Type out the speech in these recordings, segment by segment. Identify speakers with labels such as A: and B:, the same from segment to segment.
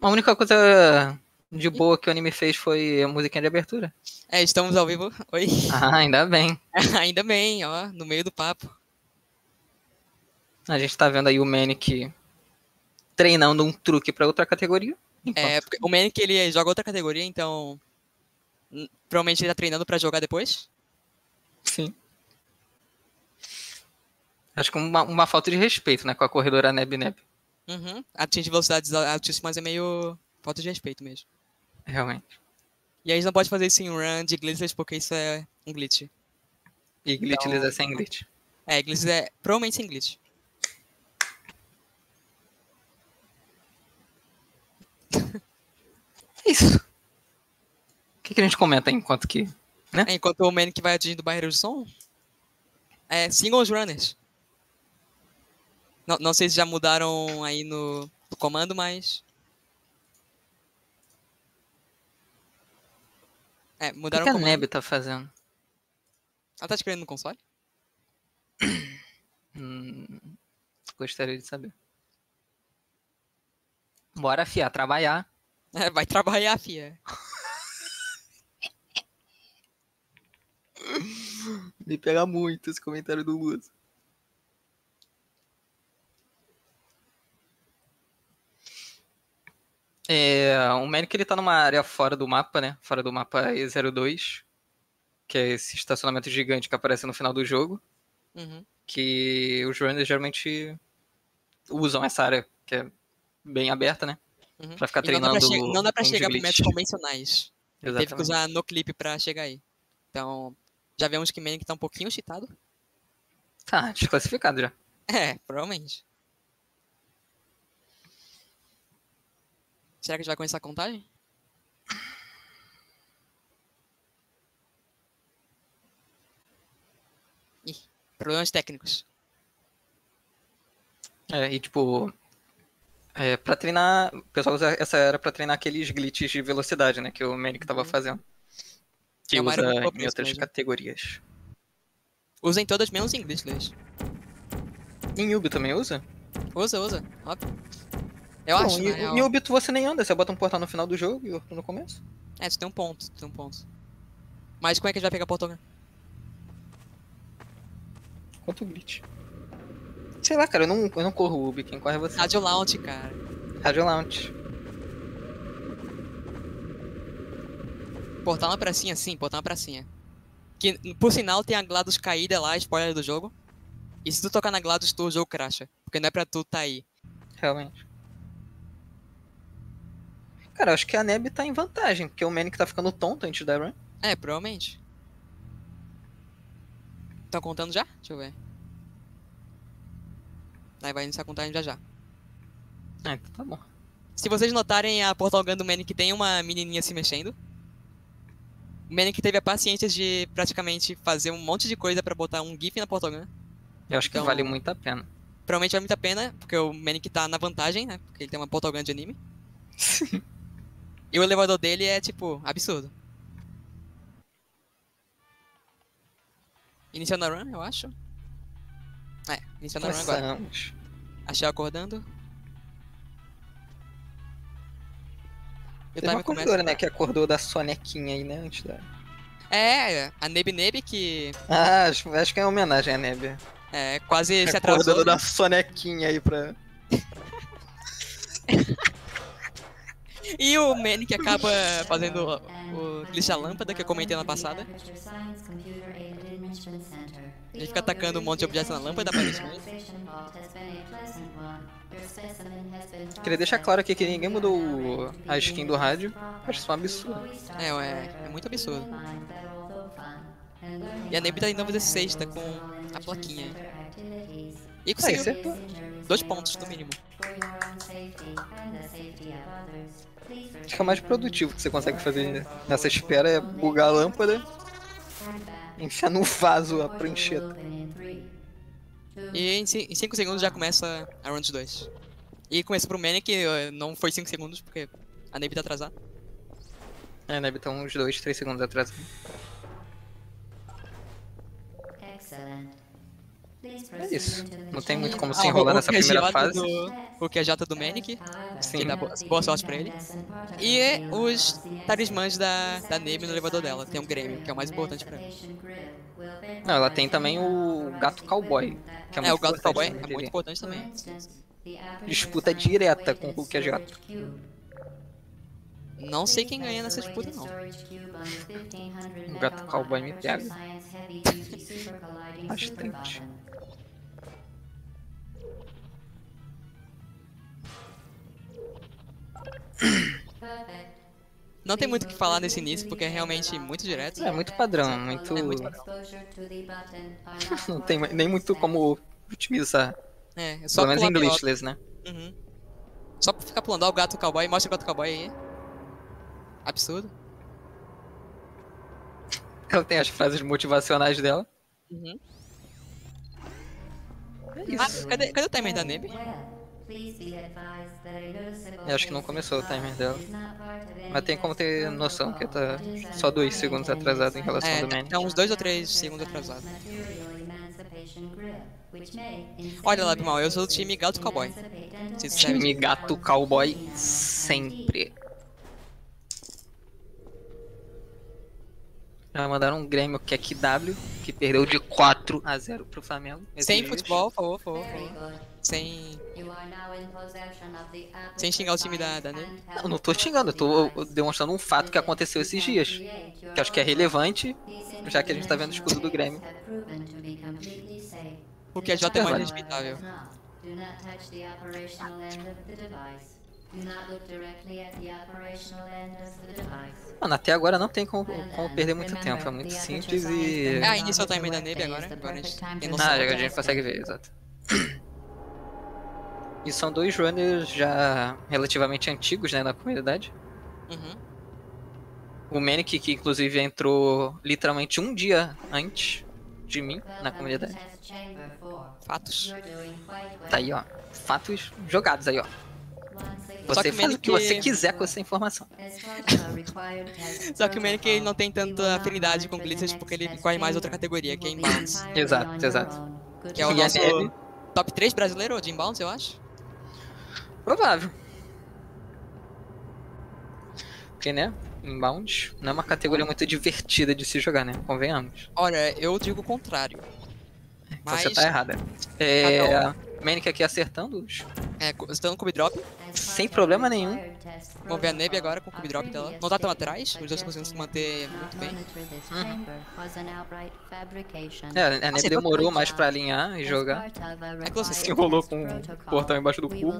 A: A única coisa de boa que o anime fez foi a musiquinha de abertura.
B: É, estamos ao vivo. Oi.
A: Ah, ainda bem.
B: Ainda bem, ó, no meio do papo.
A: A gente tá vendo aí o Manic treinando um truque pra outra categoria.
B: É, porque o Manic ele joga outra categoria, então. hum, Provavelmente ele tá treinando pra jogar depois.
A: Sim. Acho que uma, uma falta de respeito, né, com a corredora Neb Neb.
B: Uhum. Atingir velocidades altíssimas é meio falta de respeito mesmo.
A: Realmente.
B: E aí não podem fazer isso em run de glitches porque isso é um glitch.
A: E glitch
B: Então-
A: é sem glitch.
B: É, glitch é provavelmente sem glitch.
A: É isso. O que, que a gente comenta enquanto que.
B: É, enquanto o Manic vai atingindo barreiras de som, é singles runners. Não, não sei se já mudaram aí no, no comando, mas. É,
A: O que,
B: mudaram
A: que
B: o
A: a
B: comando.
A: Neb tá fazendo?
B: Ela tá escrevendo no console?
A: Hum, gostaria de saber. Bora, fia, trabalhar.
B: É, vai trabalhar, fia.
A: Me pega muito esse comentário do Luz. É, o Manic ele tá numa área fora do mapa, né? Fora do mapa E02, que é esse estacionamento gigante que aparece no final do jogo,
B: Uhum.
A: que os runners geralmente usam essa área, que é bem aberta, né?
B: Uhum.
A: Pra ficar
B: E não dá pra,
A: treinando
B: che- não dá pra
A: uns
B: chegar por métodos convencionais. Teve que
A: Exatamente.
B: usar no clipe pra chegar aí. Então, já vemos que Manic tá um pouquinho cheatado.
A: Tá, desclassificado já.
B: É, provavelmente. Será que a gente vai começar a contagem? Ih, problemas técnicos.
A: É, e tipo. É, pra treinar. O pessoal usa essa era pra treinar aqueles glitches de velocidade, né? Que o Manic tava
B: Uhum.
A: fazendo. Que
B: É
A: usa em outras
B: mesmo.
A: categorias.
B: Usem todas menos em glitchless.
A: Em Yubi também usa?
B: Usa, usa. Óbvio. Eu
A: Não,
B: acho, na
A: Yubi tu- você nem anda, você bota um portal no final do jogo e outro no começo.
B: É, tu tem um ponto, tu tem um ponto. Mas como é que a gente vai pegar Portugal?
A: Quanto glitch? Sei lá, cara, eu não, eu não corro Ubi, quem corre é você.
B: Radio Launch, cara.
A: Radio Launch.
B: Portar uma pracinha, sim, portar uma pracinha. Que, por sinal, tem a GLaDOS caída lá, spoiler do jogo. E se tu tocar na GLaDOS, tu, o jogo crasha. Porque não é pra tu tá aí.
A: Realmente. Cara, acho que a Neb tá em vantagem, porque o Manic tá ficando tonto antes da run.
B: É, provavelmente. Tá contando já? Deixa eu ver. Aí vai iniciar a contagem já já.
A: Ah, então tá bom.
B: Se vocês notarem, a Portal Gun do Manic tem uma menininha se mexendo. O Manic teve a paciência de praticamente fazer um monte de coisa pra botar um GIF na Portal Gun.
A: Eu acho
B: Então-
A: que vale muito a pena.
B: Provavelmente vale muito a pena, porque o Manic tá na vantagem, né? Porque ele tem uma Portal Gun de anime. E o elevador dele é, tipo, absurdo. Iniciando a run, eu acho. É, iniciando a run agora.
A: Começamos.
B: Achei acordando. E o
A: Teve uma corredora, né, que acordou da sonequinha aí, né, antes da...
B: É, a Neb Neb que
A: Ah, acho, acho que é uma homenagem à Neb.
B: é, quase se atrasou.
A: Acordando
B: né?
A: da sonequinha aí pra...
B: E o Manny que acaba fazendo o, glitch da lâmpada que eu comentei na passada. Ele fica atacando um monte de objetos na lâmpada, aparentemente.
A: Queria deixar claro aqui que ninguém mudou a skin do rádio. Acho isso um absurdo.
B: É, é, é muito absurdo. E a Neb tá em novo 16, tá com a plaquinha. E conseguiu
A: isso é tudo.
B: Dois pontos no mínimo.
A: Acho que é o mais produtivo que você consegue fazer nessa espera é bugar a lâmpada, enfiar no vaso a prancheta.
B: E em 5 segundos já começa a round 2. E começa pro que eh, não foi 5 segundos, porque a Neb tá atrasada.
A: É, deve estar uns 2, 3 segundos atrás. É isso. Não tem muito como
B: Ah,
A: se enrolar
B: o-
A: nessa
B: QJ
A: primeira fase.
B: Do, o QJ do Manic,
A: Sim.
B: que dá boa, boa sorte pra ele. E os talismãs da, da Nebe no elevador dela. Tem um Grêmio, que é o mais importante pra ela.
A: Não, ela tem também o gato cowboy. Que é,
B: É,
A: muito
B: o Gato
A: importante
B: Cowboy
A: também,
B: é muito importante também.
A: Disputa direta com o Hulk AJ.
B: Não sei quem ganha nessa disputa, não.
A: O gato cowboy me pega. Bastante.
B: Não tem muito o que falar nesse início, porque é realmente muito direto.
A: É muito padrão, muito.
B: É muito padrão.
A: Não tem nem muito como otimizar.
B: É, é só
A: Pelo menos em glitchless, né?
B: Uhum. Só pra ficar pulando, ó, o gato cowboy, mostra o gato cowboy aí. Absurdo.
A: Ela tem as frases motivacionais dela.
B: Uhum.
A: É
B: Ah,
A: isso.
B: cadê, cadê o timer da Nebe?
A: Eu acho que não começou o timer dela. Mas tem como ter noção que tá só dois segundos atrasado em relação
B: É,
A: ao do Manny.
B: tá uns dois ou três segundos atrasado. Olha lá, mal, eu sou do time Gato Cowboy.
A: Time gato cowboy sempre. Já mandaram um Grêmio que é QW, que perdeu de 4 a 0 pro Flamengo.
B: Sem futebol, por favor, por favor. Sem.
C: Sem xingar o time da, da Neve.
A: Não, não tô xingando, eu tô demonstrando um fato que aconteceu esses dias. Que acho que é relevante, já que a gente tá vendo o escudo do Grêmio.
B: O que a J é mais respeitável.
A: Mano, até agora não tem como, como perder muito tempo, é muito simples e.
B: Ah, iniciou o timer da Neve agora. Agora a gente tem noção.
A: Ah, já a gente consegue ver, exato. E são dois runners já relativamente antigos, né, na comunidade.
B: Uhum.
A: O Manic, que inclusive entrou literalmente um dia antes de mim na comunidade.
B: Fatos.
A: Tá aí, ó. Fatos jogados aí, ó.
B: Só
A: Você faz o que você
B: Manic-
A: quiser com essa informação.
B: Só que o Manic não tem tanta afinidade com Glitters porque ele corre mais outra categoria, que é Inbounds.
A: Exato, exato.
B: Que é o nosso top 3 brasileiro de Inbounds, eu acho.
A: Provável. Porque, né? Inbound não é uma categoria muito divertida de se jogar, né? Convenhamos.
B: Olha, eu digo o contrário. Mas,
A: Você tá errada. É. Manic aqui acertando os-
B: é, estando com o Drop,
A: sem problema nenhum.
B: vamos ver a Nebe agora com o Drop dela. Não tá tão atrás, os dois conseguindo se manter muito bem.
A: É, a
B: Acertou
A: demorou mais pra alinhar e jogar.
B: É que você
A: se enrolou com o portão embaixo do cubo.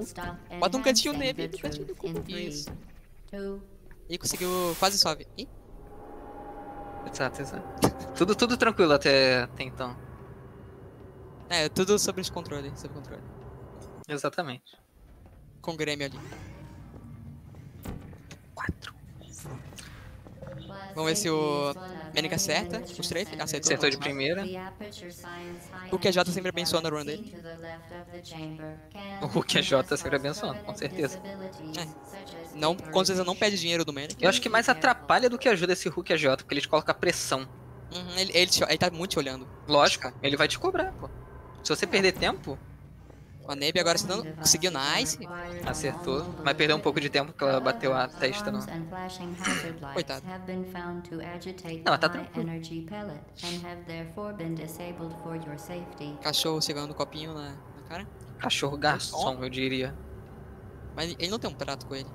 B: Bota um cantinho nele, um cantinho do cubo. Isso. E conseguiu quase suave. Ih,
A: Exato, exato. Tudo, tudo tranquilo até, até então.
B: É, tudo sobre os controles, sobre controle.
A: Exatamente.
B: Com o Grêmio ali.
A: Quatro.
B: Vamos ver se o Manic acerta. O Strafe acertou.
A: Acertou de primeira.
B: O QJ sempre abençoando a run dele.
A: O QJ sempre abençoando, com certeza.
B: Não, com certeza não pede dinheiro do Manic.
A: Eu acho que mais atrapalha do que ajuda esse Hulk AJ, porque ele te coloca pressão.
B: Uhum, ele, ele, te- ele tá muito te olhando.
A: Lógico, ele vai te cobrar, pô. Se você perder tempo,
B: A Nebe agora acertando. Conseguiu nice.
A: acertou. Mas perdeu um pouco de tempo porque ela bateu a testa no.
B: Coitado.
A: Não, tá tranquilo.
B: Cachorro segurando um copinho na, na cara.
A: Cachorro garçom, eu diria.
B: Mas ele não tem um trato com ele.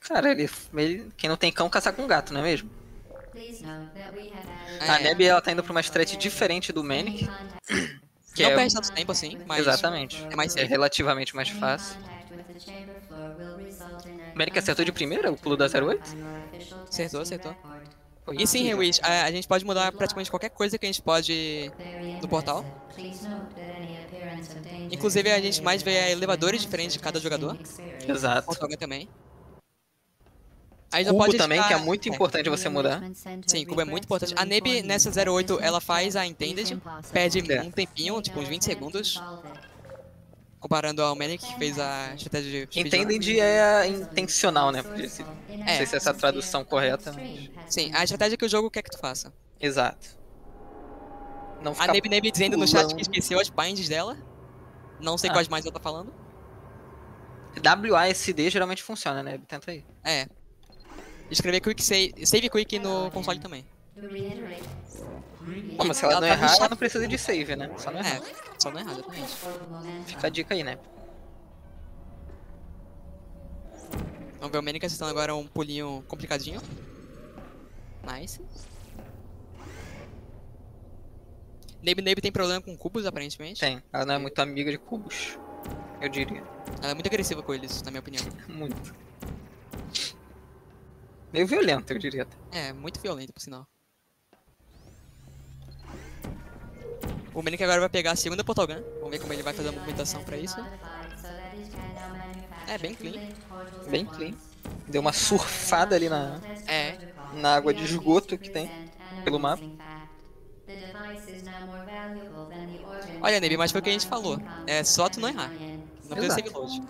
A: Cara, ele, ele- Quem não tem cão caça com gato, não é mesmo?
B: É,
A: A Neb ela tá indo pra uma strat diferente do Manic. Que
B: não
A: é,
B: perde tanto tempo assim, mas.
A: Exatamente.
B: é mais
A: É relativamente mais fácil. Manic acertou de primeira o pulo da 08?
B: Acertou, acertou. E sim. Rewish, a, a gente pode mudar praticamente qualquer coisa que a gente pode no portal. Inclusive a gente mais vê elevadores diferentes de cada jogador.
A: Exato.
B: Também. Aí
A: Cubo
B: pode
A: também, que é muito importante você mudar.
B: Sim, cubo é muito importante. A Neb nessa 08 ela faz a Intended, perde
A: É.
B: um tempinho, tipo uns 20 segundos, comparando ao Manic que fez a estratégia de.
A: Entended é intencional, né? Porque se- Não
B: É.
A: sei se essa é a tradução correta, mas...
B: Sim, a estratégia que o jogo quer que tu faça.
A: Exato. Não
B: A Neb Neb dizendo no chat que esqueceu as binds dela. Não sei
A: Ah.
B: quais mais ela tá falando.
A: WASD geralmente funciona, né? Tenta aí.
B: É. Escrever quick save, save quick no console também.
C: Reiterate,
A: Como se ela
B: Ela
A: não
B: tá
A: errar, ela não precisa de save, né? Só não
B: É,
A: errar.
B: só não é errado, exatamente.
A: Fica a dica aí, né?
B: Vamos ver o Manic acertando agora um pulinho complicadinho. Nice. Nebe Nebe tem problema com cubos, aparentemente.
A: Tem. Ela não é muito amiga de cubos. Eu diria.
B: Ela é muito agressiva com eles, na minha opinião.
A: Muito. Meio violento, eu diria.
B: É, muito violento, por sinal. O Manic agora vai pegar a segunda Portal Gun. Vamos ver como ele vai fazer a movimentação pra isso. É, bem clean.
A: Bem clean. Deu uma surfada ali na,
B: É,
A: na água de esgoto que tem pelo mapa.
B: Olha, Nebe, mas foi o que a gente falou. É só tu não errar. Não precisa
A: Exato.
B: save load.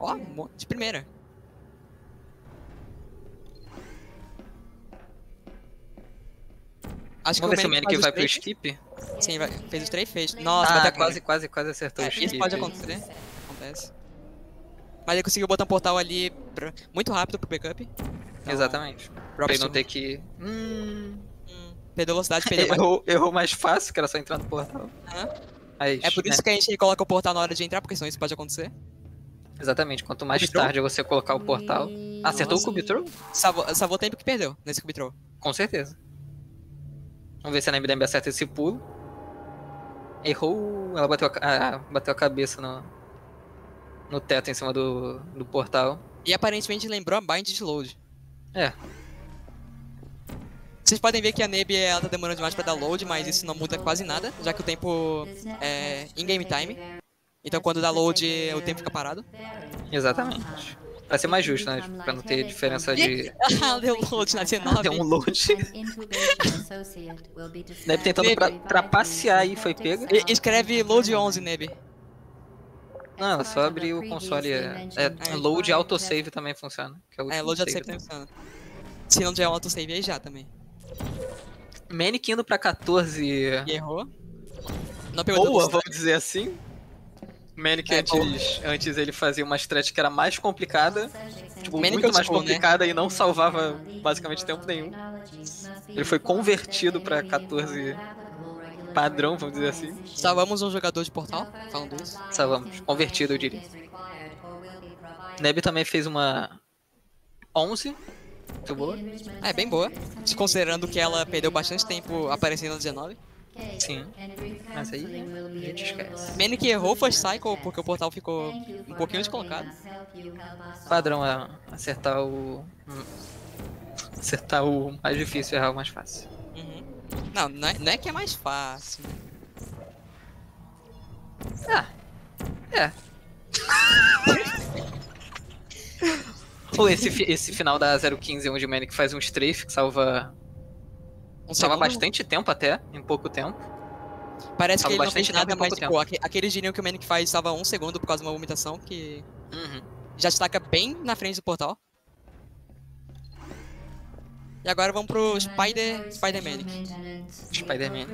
B: Ó, de primeira. Acho
A: Vamos ver se o
B: Manic
A: vai pro skip.
B: Sim, vai, fez os três, fez. Nossa,
A: Ah,
B: dar
A: quase, quase, quase acertou
B: É,
A: o skip.
B: isso pode acontecer. Acontece. Mas ele conseguiu botar um portal ali pra- muito rápido pro backup. Então,
A: Exatamente. Pra ele não ter que... Hum...
B: hum, perdeu velocidade, perdeu mais.
A: Errou, errou mais fácil, que era só entrar no portal.
B: Aham.
A: Aí,
B: É por
A: né?
B: isso que a gente coloca o portal na hora de entrar, porque senão isso pode acontecer.
A: Exatamente. Quanto mais tarde você colocar o portal... Acertou
B: Nossa.
A: o Cubitroll?
B: Salvou, salvou o tempo que perdeu nesse Cubitroll.
A: Com certeza. Vamos ver se a NBDB acerta esse pulo. Errou. Ela bateu a, ah, bateu a cabeça no, no teto em cima do, do portal.
B: E aparentemente lembrou a bind de load.
A: É.
B: Vocês podem ver que a Neb ela tá demorando demais pra dar load, mas isso não muda quase nada, já que o tempo é in-game time. Então quando dá load, o tempo fica parado.
A: Exatamente. Pra ser mais justo, né? Pra não ter diferença de.
B: Ah, deu load na 19.
A: Deu um load. Neb tentando pra, trapacear aí, foi pega.
B: E- Escreve load 11, Neb.
A: Não, só abriu o console. É, é, load e autosave também funciona. Que é, o
B: É, load já
A: save
B: sempre
A: também.
B: funciona. Se não tiver um autosave aí já também.
A: Manic indo pra 14.
B: E errou. Não pegou
A: Boa, vamos dizer assim. Manic
B: É,
A: antes, antes ele fazia uma stretch que era mais complicada, tipo,
B: Manic
A: muito
B: old
A: mais
B: school, né?
A: complicada e não salvava basicamente tempo nenhum. Ele foi convertido pra 14 padrão, vamos dizer assim.
B: Salvamos um jogador de portal, falando isso.
A: Salvamos, convertido eu diria. Neb também fez uma 11, muito boa,
B: É, bem boa. Considerando que ela perdeu bastante tempo aparecendo no 19.
A: Sim. Mas aí a gente esquece.
B: Manic errou foi Cycle porque o portal ficou um pouquinho descolocado.
A: Padrão é acertar o... Acertar o mais difícil e errar o mais fácil.
B: Uhum. Não, não é, não é que é mais fácil.
A: Ah, é. Pô, esse, esse final da 015 onde o Manic faz um strafe que salva, salva bastante tempo até, em pouco tempo.
B: Parece que
A: salva
B: ele não fez nada, mas
A: pouco
B: tipo, aque- aqueles diriam que o Manic faz salva um segundo por causa de uma movimentação que
A: Uhum.
B: já destaca bem na frente do portal. E agora vamos pro Spider, Spider Manic.
A: Spider-Man.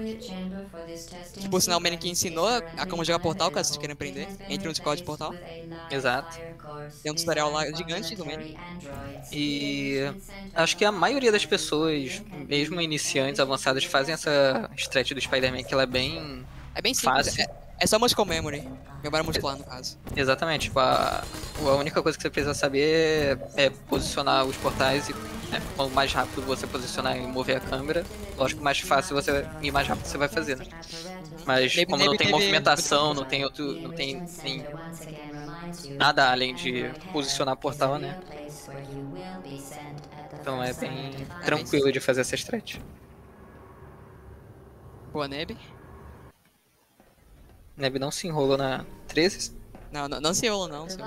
B: Que por sinal o Manic ensinou a como jogar portal, caso vocês queiram aprender. Entre no Discord de portal.
A: Exato.
B: Tem um tutorial lá gigante do Manic.
A: E acho que a maioria das pessoas, mesmo iniciantes, avançadas, fazem essa stretch do Spider-Man que ela é bem.
B: É bem simples.
A: Fácil.
B: É, é só muscle memory. Memória muscular, no caso.
A: Exatamente, tipo, a, a única coisa que você precisa saber é, é posicionar os portais e né, quanto mais rápido você posicionar e mover a câmera, lógico, mais fácil você ir mais rápido você vai fazer, né? Mas como não tem movimentação, não tem outro. não tem nem nada além de posicionar portal, né? Então é bem tranquilo de fazer essa stretch.
B: Boa, Neb.
A: Neb não se enrolou na 13.
B: Não, não, não se rola não. Se.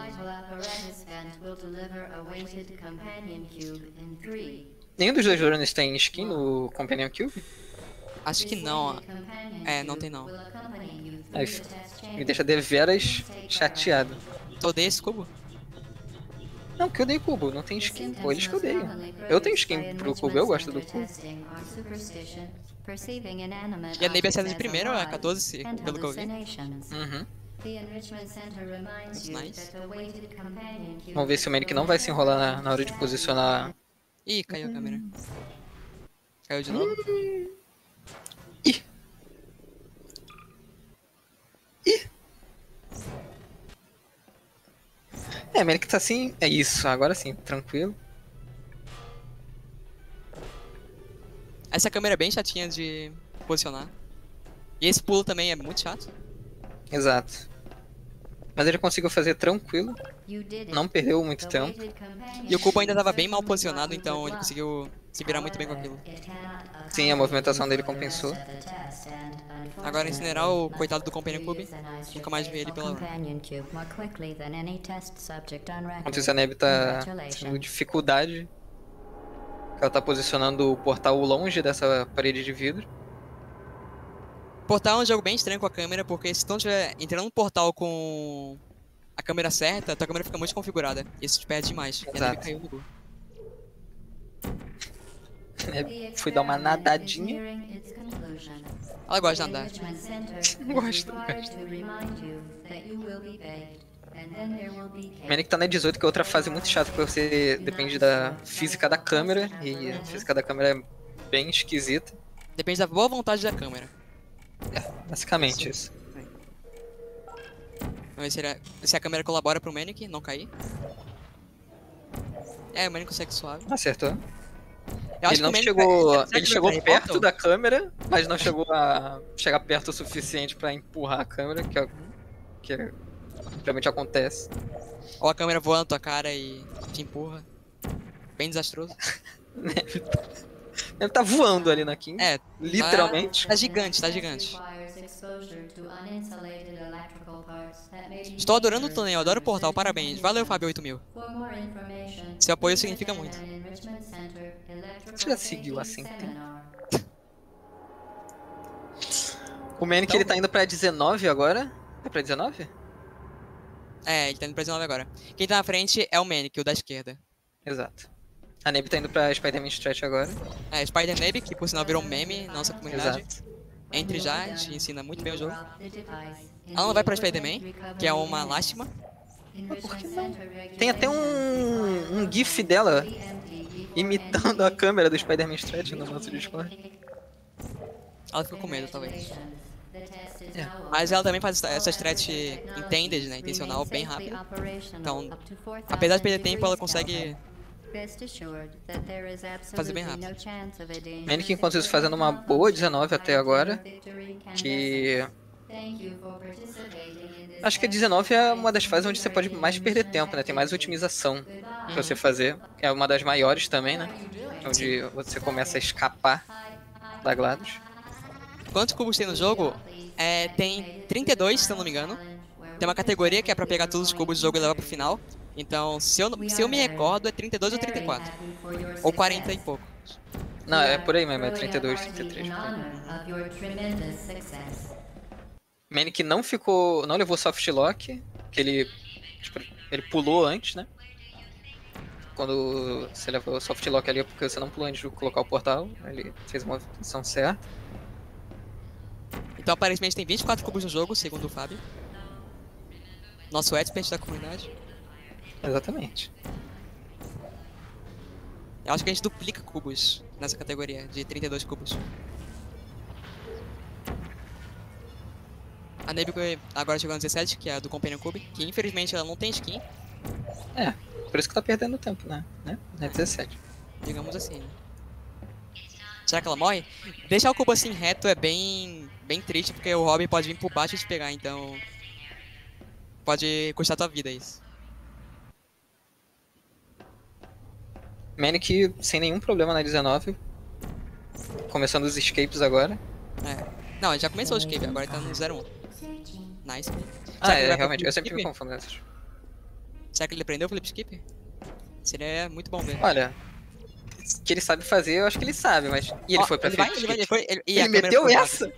A: Nenhum dos dois drones tem skin no Companion Cube?
B: Acho que não. É, não tem não.
A: Aí me deixa deveras chateado.
B: Tu odeia esse cubo?
A: Não, que eu odeio cubo, não tem skin. Pô, eles que odeiam. Eu tenho skin pro cubo, eu gosto do cubo.
C: Perceiving inanimate
B: E a Nebe
C: objects
B: acerta de primeiro, é
C: alive
B: 14,
C: and
B: pelo que eu vi.
A: Uhum.
C: The enrichment center reminds you
B: nice.
A: Vamos ver se o Manic não vai se enrolar na, na hora de posicionar.
B: Ih, caiu a câmera. Caiu de novo?
A: Ih! Ih! É, Manic tá assim. É isso, agora sim, tranquilo.
B: Essa câmera é bem chatinha de posicionar. E esse pulo também é muito chato.
A: Exato. Mas ele conseguiu fazer tranquilo, não perdeu muito tempo.
B: E o Cubo ainda
C: cube
B: tava bem mal posicionado, então ele conseguiu se virar muito bem com aquilo.
A: Sim, a movimentação dele compensou.
B: Agora incinerar o coitado do Companion Cube. Nunca mais vi ele pela
C: replacement companion cube more quickly than any test subject on record.
A: Enquanto isso, a Neb tá tendo
C: Congratulations.
A: dificuldade. Ela tá posicionando o portal longe dessa parede de vidro.
B: Portal é um jogo bem estranho com a câmera, porque se tu não estiver entrando no portal com a câmera certa, tua câmera fica muito configurada. E isso te perde demais. E
A: Exato.
B: caiu no gol.
A: Neb foi dar uma nadadinha.
B: Ela gosta de nadar.
A: Gosto, gosto. Manic tá na 18, que é outra fase muito chata, porque você depende da física da câmera, e a física da câmera é bem esquisita.
B: Depende da boa vontade da câmera.
A: Basicamente isso.
B: Vamos ver se, a câmera colabora pro Manic não cair. É, o Manic consegue suave.
A: Acertou.
B: Eu
A: ele não chegou. Ele chegou perto da câmera, mas não chegou a chegar perto o suficiente pra empurrar a câmera, que é, que é, realmente acontece.
B: Ou a câmera voa na tua cara e te empurra. Bem desastroso.
A: Ele tá voando ali na King.
B: É,
A: literalmente.
B: tá gigante, tá gigante. Estou adorando o torneio, adoro o portal, parabéns. Valeu, Fábio 8000. Seu apoio significa muito.
A: Você já seguiu assim? O Manic ele tá indo pra 19 agora. É pra 19?
B: É, ele tá indo pra 19 agora. Quem tá na frente é o Manic, o da esquerda.
A: Exato. A Neb tá indo pra Spider-Man Stretch agora.
B: É, Spider Neb, que por sinal virou um meme na nossa comunidade.
A: Exato.
B: Entre já, te ensina muito bem o jogo. Ela não vai pra Spider-Man, que é uma lástima.
A: Tem até um, um GIF dela imitando a câmera do Spider-Man Stretch no nosso Discord.
B: Ela ficou com medo, talvez.
C: É.
B: Mas ela também faz essa- stretch intended, né, intencional, bem rápido. Então, apesar de perder tempo, ela consegue
C: fazer bem
B: rápido.
C: rápido.
A: Manic, enquanto isso, fazendo uma boa 19 até agora. Que acho que a 19 é uma das fases onde você pode mais perder tempo, né? Tem mais otimização pra você fazer. É uma das maiores também, né? Onde você começa a escapar da GLaDOS.
B: Quantos cubos tem no jogo? É, tem 32, se eu não me engano. Tem uma categoria que é pra pegar todos os cubos do jogo e levar pro final. Então, se eu, se eu me recordo, é 32 ou 34. Ou 40 e pouco.
A: Não, é por aí mesmo, é 32, 33. por aí. Manic não ficou. não levou soft lock, que ele. tipo, ele pulou antes, né? Quando você levou soft lock ali é porque você não pulou antes de colocar o portal. Ele fez uma movimentação certa.
B: Então, aparentemente, tem 24 cubos no jogo, segundo o Fábio. Nosso expert da comunidade.
A: Exatamente.
B: Eu acho que a gente duplica cubos nessa categoria, de 32 cubos. A Nebico agora chegou no 17, que é a do Companion Cube, que infelizmente ela não tem skin,
A: É, por isso que tá perdendo tempo, né? né? É 17.
B: digamos assim. Será que ela morre? Deixar o cubo assim reto é bem, bem triste, porque o Robin pode vir por baixo e te pegar, então... Pode custar tua vida isso.
A: Manic sem nenhum problema na 19. Começando os escapes agora.
B: É. Não, já começou o escape, agora tá no 01. Nice.
A: Ah,
B: Será ele
A: é, realmente. Eu sempre me confundo nessas.
B: Será que ele aprendeu o flip skip? Seria muito bom ver.
A: Olha, que ele sabe fazer, eu acho que ele sabe, mas. E ele
B: Ó,
A: foi pra
B: ele vai,
A: frente.
B: ele vai, ele foi, ele, e
A: Ele
B: câmera
A: meteu
B: foi
A: essa?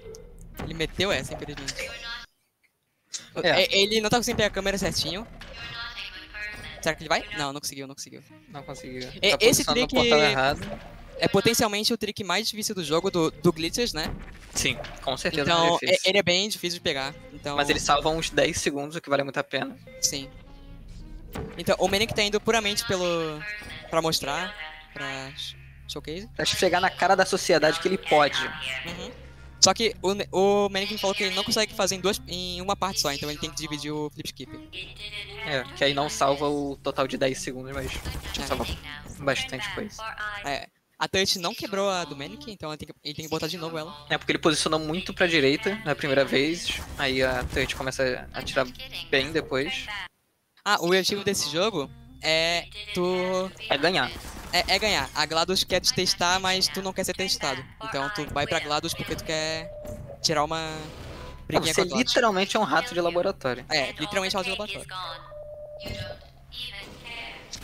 B: Ele meteu essa, infelizmente.
A: É.
B: É, Ele não tá conseguindo pegar a câmera certinho. Será que ele vai? Não, não conseguiu, não conseguiu.
A: Não conseguiu.
B: E-
A: Tá
B: esse trick- é potencialmente o trick mais difícil do jogo, do, do Glitters, né?
A: Sim, com certeza.
B: Então,
A: difícil.
B: e- ele é bem difícil de pegar. Então,
A: Mas ele salva uns 10 segundos, o que vale muito a pena.
B: Sim. Então, o Manic tá indo puramente pelo. pra mostrar, pra sh- showcase.
A: Pra chegar na cara da sociedade que ele pode.
B: Uhum. Só que o, o Mannequin falou que ele não consegue fazer em, duas, em uma parte só, então ele tem que dividir o flip skip.
A: É, que aí não salva o total de 10 segundos, mas
B: É.
A: salva bastante coisa.
B: É, a touch não quebrou a do Mannequin, então ele tem, que, ele tem que botar de novo ela.
A: É porque ele posicionou muito pra direita na primeira vez, aí a Touch começa a tirar bem depois.
B: Ah, o objetivo desse jogo é tu.
A: É ganhar.
B: É, é ganhar. A GLaDOS quer te testar, mas tu não quer ser testado. Então tu vai pra GLaDOS porque tu quer tirar uma
A: É,
B: briguinha
A: você literalmente é um rato de laboratório.
B: É, literalmente ela de laboratório.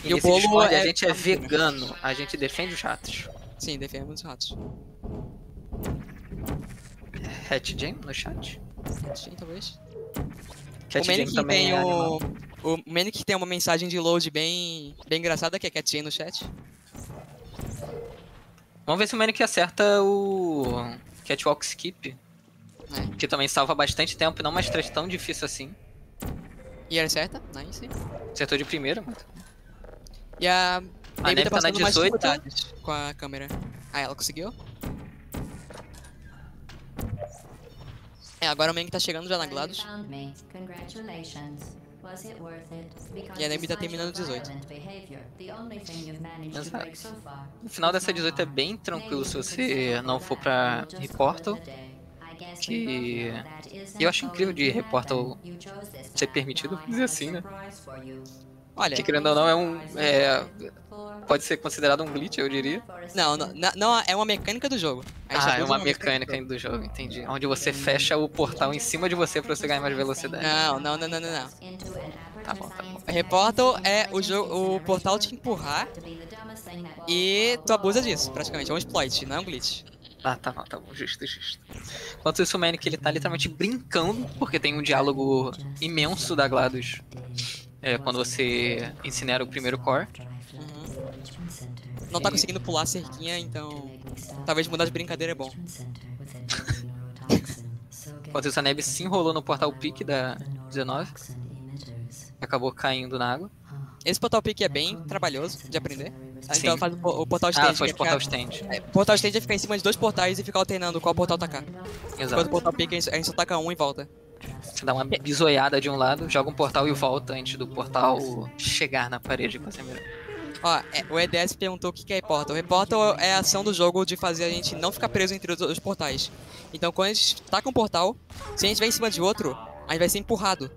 A: E,
B: E o bolo é-
A: a gente é vegano, a gente defende os ratos.
B: Sim, defendemos os ratos.
A: Hat Jam no chat?
B: Sim, talvez.
A: Cat
B: o Manic
A: também
B: tem
A: é
B: o. O Manic tem uma mensagem de load bem, bem engraçada que é Cat no chat.
A: Vamos ver se o Manic acerta o Catwalk Skip,
B: É.
A: que também salva bastante tempo e não uma strat tão difícil assim.
B: E ele acerta, nice.
A: Acertou de primeira, mas...
B: E a
A: A
B: Neve
A: Neve
B: tá
A: tá na
B: passando mais
A: 18.
B: dificuldades com a câmera. Ah, ela conseguiu? É, agora o Mank tá chegando já na GLaDOS.
C: Was it worth it? Because
B: E a Nemi tá
C: despite
B: terminando
C: your
B: 18.
C: violent behavior, the only thing you've managed to
A: Exato. No final
C: is
A: dessa
C: my
A: 18 é bem tranquilo se você não for pra Reportal. que- E eu acho incrível de
C: to
A: Reportal ser permitido, dizer assim, né?
B: Olha,
A: Que querendo ou não é um... é, pode ser considerado um glitch, eu diria.
B: não, não, não, é uma mecânica do jogo.
A: Ah, é uma mecânica
B: do
A: do jogo, entendi. Onde você fecha o portal em cima de você pra você ganhar mais velocidade.
B: Não, não, não, não, não, não.
A: Tá bom, tá bom.
B: Reportal é o jogo, o portal te empurrar e tu abusa disso, praticamente. É um exploit, não é um glitch.
A: Ah, tá bom, tá bom, justo, justo. Enquanto isso, o Manic, ele tá literalmente brincando, porque tem um diálogo imenso da GLaDOS é, quando você incinera o primeiro core.
B: Uhum. Não tá conseguindo pular a cerquinha, então talvez mudar de brincadeira é bom.
A: Enquanto isso, a Neb se enrolou no portal pique da 19, acabou caindo na água.
B: Esse portal pick é bem trabalhoso de aprender.
A: Sim.
B: Então faz o, po- o portal stand.
A: Ah, foi
B: é
A: portal
B: ficar-
A: stand.
B: É, portal stand é ficar em cima de dois portais e ficar alternando qual portal tacar. Enquanto o
A: Exato.
B: portal pick a gente a gente só taca um e volta.
A: Você dá uma bisoiada de um lado, joga um portal e volta antes do portal chegar na parede com você mira.
B: Ó, é, o EDS perguntou o que é reportal. Reportal é a ação do jogo de fazer a gente não ficar preso entre os os portais. Então quando a gente taca um portal, se a gente vai em cima de outro, a gente vai ser empurrado.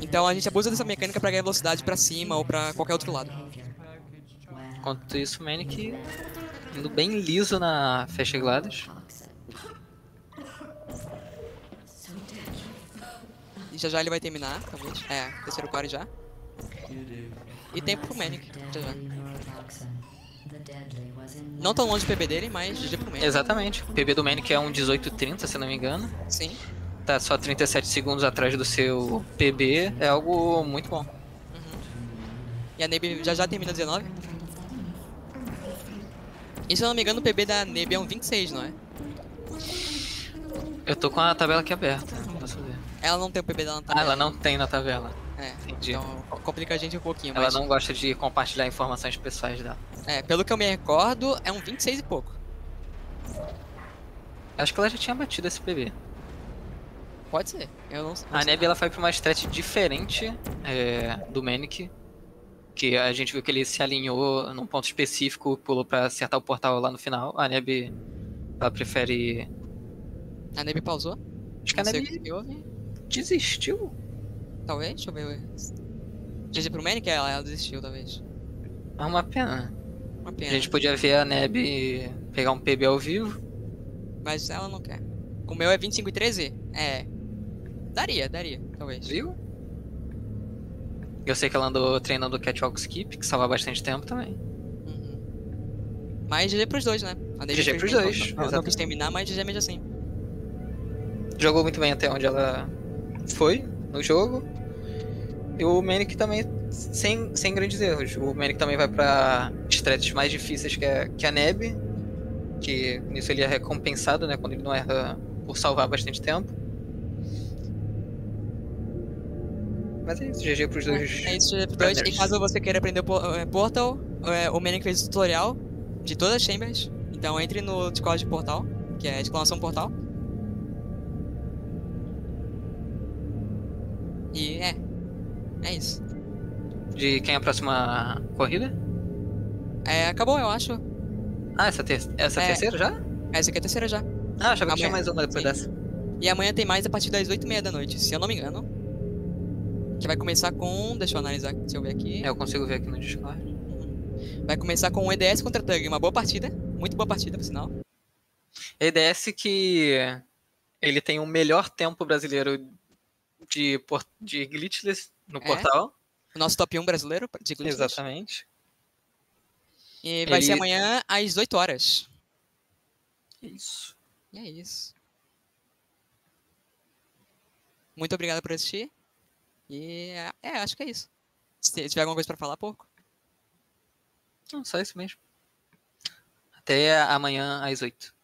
B: Então a gente abusa dessa mecânica pra ganhar velocidade pra cima ou pra qualquer outro lado.
A: Enquanto isso, o Manic indo bem liso na Fecha Gladas.
B: Já já ele vai terminar, talvez. É, terceiro core já. E tempo pro Manic, já já. Não tão longe do PB dele, mas GG pro Manic.
A: Exatamente. O PB do Manic é um 1830, se não me engano.
B: Sim.
A: Tá só 37 segundos atrás do seu PB. É algo muito bom.
B: E a Nebe já já termina 19. E se eu não me engano, o PB da Nebe é um 26, não é?
A: Eu tô com a tabela aqui aberta.
B: Ela não tem o PB dela na
A: Ah, ela não tem na tabela.
B: É,
A: Entendi.
B: então co- complica a gente um pouquinho.
A: Ela
B: mas,
A: não gosta de compartilhar informações pessoais dela.
B: É, pelo que eu me recordo, é um 26 e pouco.
A: Acho que ela já tinha batido esse PB.
B: Pode ser. Eu não, não
A: A
B: sei.
A: Neb ela foi pra uma strat diferente é, do Manic. Que a gente viu que ele se alinhou num ponto específico, pulou pra acertar o portal lá no final. A Neb ela prefere.
B: A Nebe pausou.
A: Acho que a
B: sei
A: Neb. Desistiu.
B: Talvez, deixa eu ver. GG pro Manic, ela, ela desistiu, talvez.
A: É uma pena.
B: Uma
A: A
B: pena.
A: gente podia ver a Neb pegar um PB ao vivo.
B: Mas ela não quer. O meu é 25 e 13? É. Daria, daria, talvez.
A: Viu? Eu sei que ela andou treinando o Catwalk Skip, que salva bastante tempo também.
B: Uhum. Mas GG pros dois, né? A
A: GG pros dois,
B: Não, não, quis terminar, mas GG mesmo assim.
A: Jogou muito bem até onde ela foi no jogo. E o Manic também, sem, sem grandes erros. O Manic também vai pra strats mais difíceis que a, que a Neb. Que nisso ele é recompensado, né? Quando ele não erra por salvar bastante tempo. Mas é isso, GG pros dois.
B: É isso, GG dois. E caso você queira aprender po- eh, Portal, eh, o Manic fez tutorial de todas as chambers. Então entre no Discord de Portal, que é exclamação Portal. E é. É isso.
A: De quem é a próxima corrida?
B: É, acabou, eu acho.
A: Ah, essa, ter essa
B: É.
A: terceira já?
B: Essa aqui é a terceira já.
A: Ah, achava que tinha mais uma depois
B: Sim.
A: dessa.
B: E amanhã tem mais a partir das 8h30 da noite, se eu não me engano. Que vai começar com. Deixa eu analisar, deixa eu ver aqui.
A: É, eu consigo ver aqui no Discord.
B: Vai começar com o EDS contra Tug. Uma boa partida. Muito boa partida, por sinal.
A: EDS que ele tem o melhor tempo brasileiro de, de glitchless no
B: É?
A: portal.
B: O nosso top 1 brasileiro de glitches.
A: Exatamente.
B: E vai
A: Ele-
B: ser amanhã às 8 horas.
A: Isso.
B: E é isso. Muito obrigado por assistir. E é, é, acho que é isso. Se tiver alguma coisa pra falar, pouco.
A: Não, só isso mesmo. Até amanhã às 8.